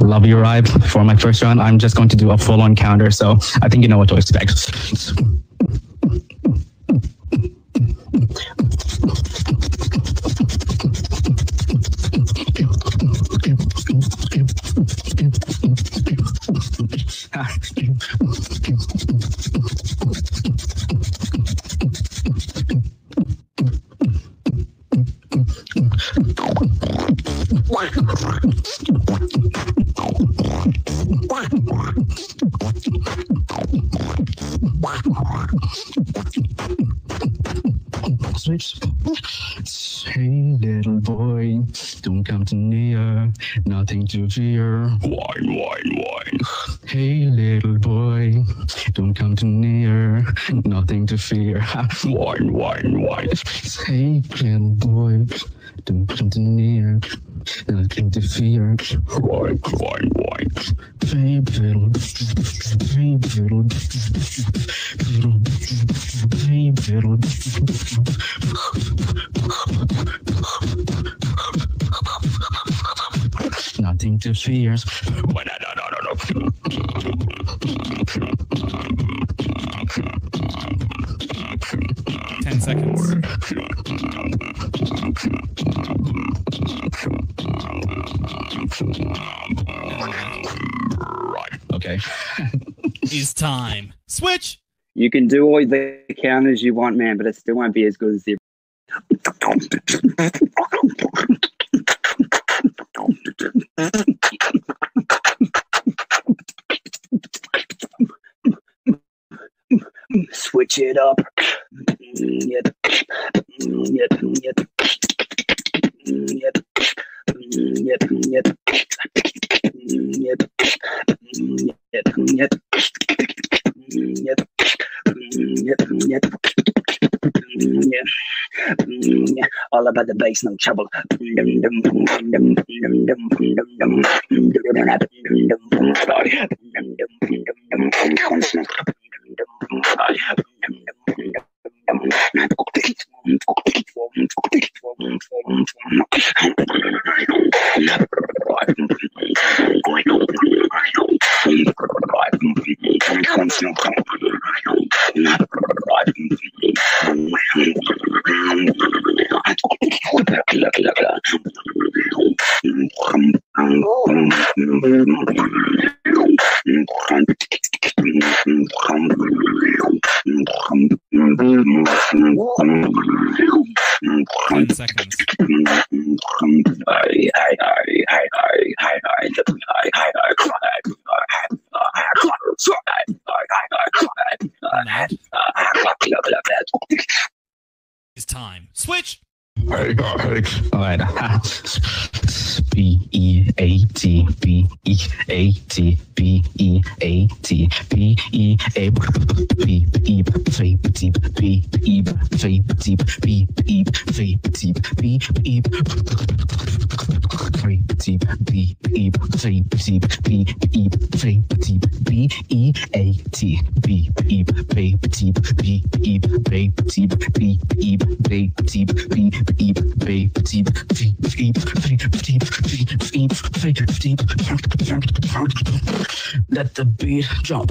Love your vibe. For my first round, I'm just going to do a full on counter, so I think you know what to expect. Hey, little boy, don't come too near. Nothing to fear. Wine, wine, wine. Hey, little boy, don't come too near. Nothing to fear. wine, wine, wine. Hey, little boy, don't come too near that can fear. white, white, white. People, people, people, people. Nothing to fear. When I don't, Nothing to fear. Ten seconds. Okay. Is time. Switch. You can do all the counters you want, man, but it still won't be as good as the. Switch it up. Mm, yep. Mm, yep. Mm, yep. Yep. All about the bass, no trouble. Seconds. A T B E A T B E A T B E A B E let the beat jump.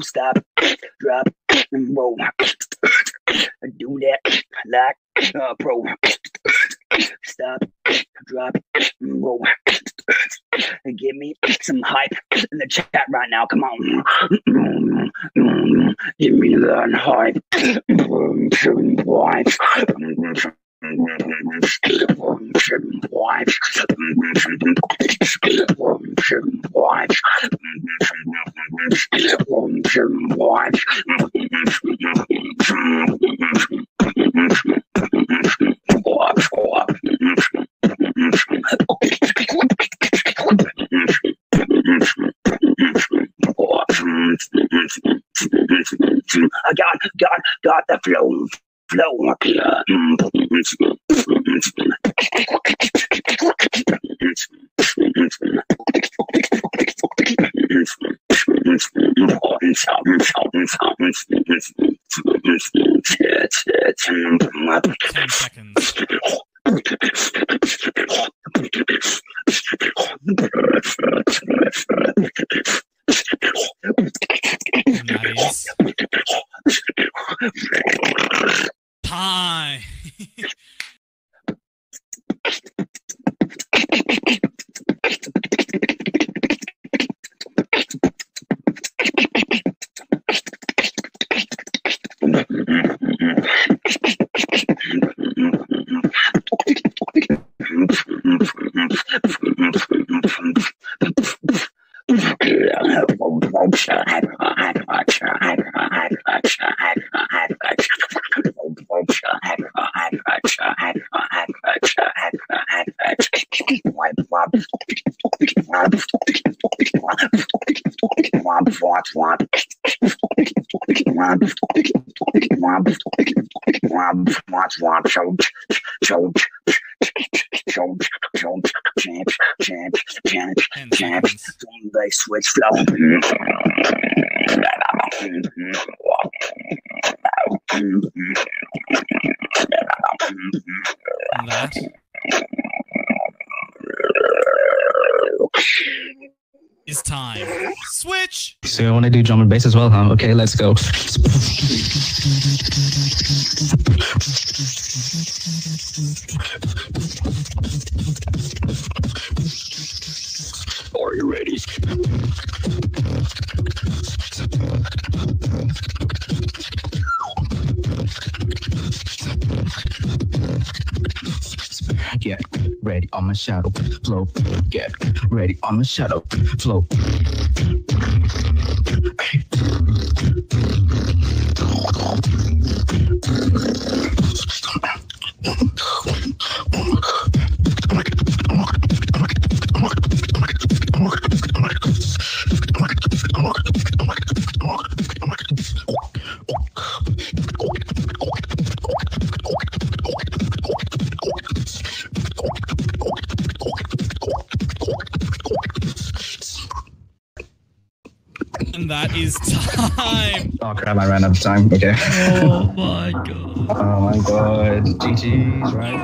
stop, drop, and roll. Do that like a pro. Stop, drop, and roll. Give me some hype in the chat right now. Come on. Give me that hype. Oh, I got, got, got the flow. Ten seconds. And that they switch flow. That is time. Switch. So I want to do drum and bass as well, huh? Okay, let's go. Ready on my shadow flow. Get ready on my shadow flow. That is time. Oh crap, I ran out of time. Okay. Oh my god. Oh my god. GG's right.